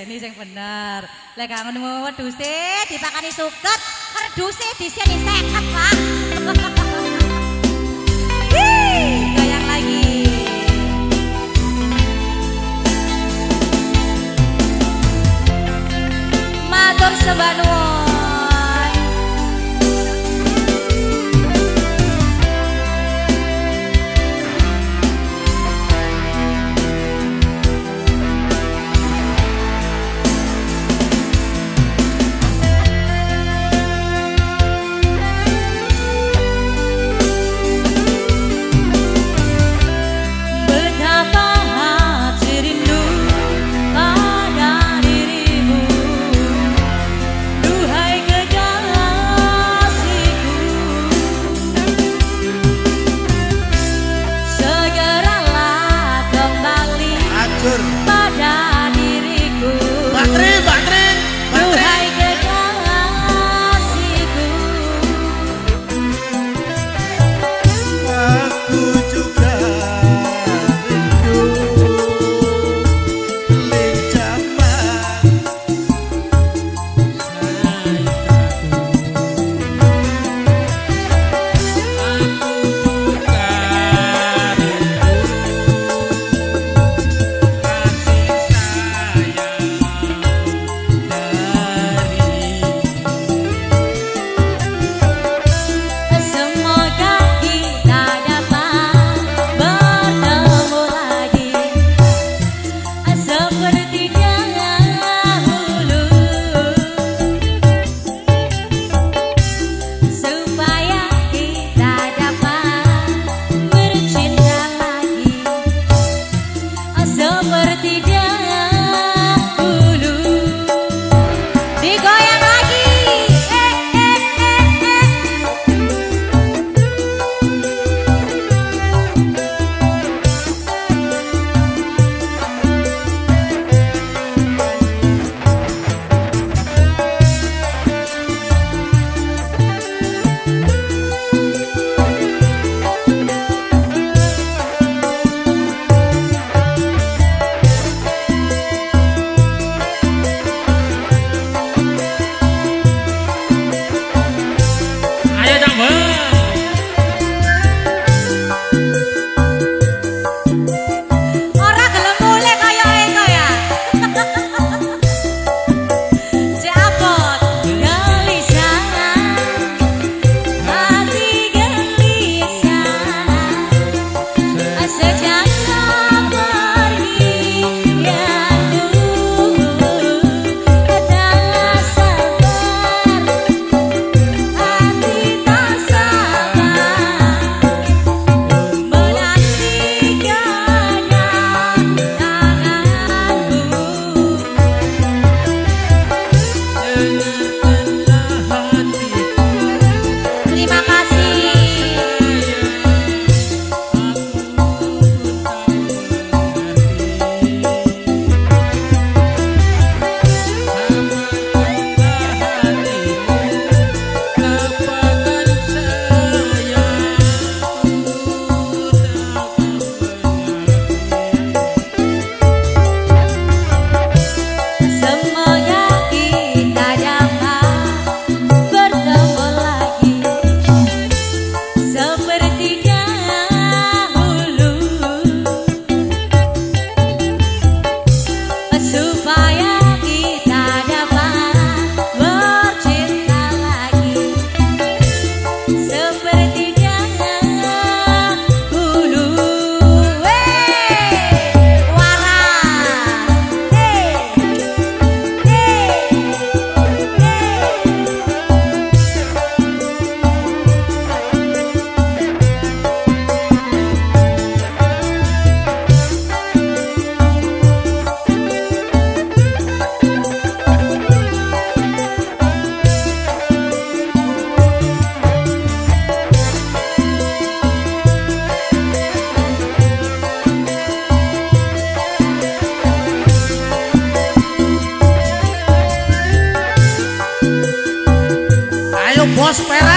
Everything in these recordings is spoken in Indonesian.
Ini yang benar. bener. Lek mau ngono dipakai dipakani suket, di sini 50, Pak. Goyang lagi. Matur. prosperar.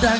да, да.